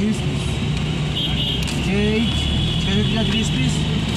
Yes, please. Cake. Can you get this, please?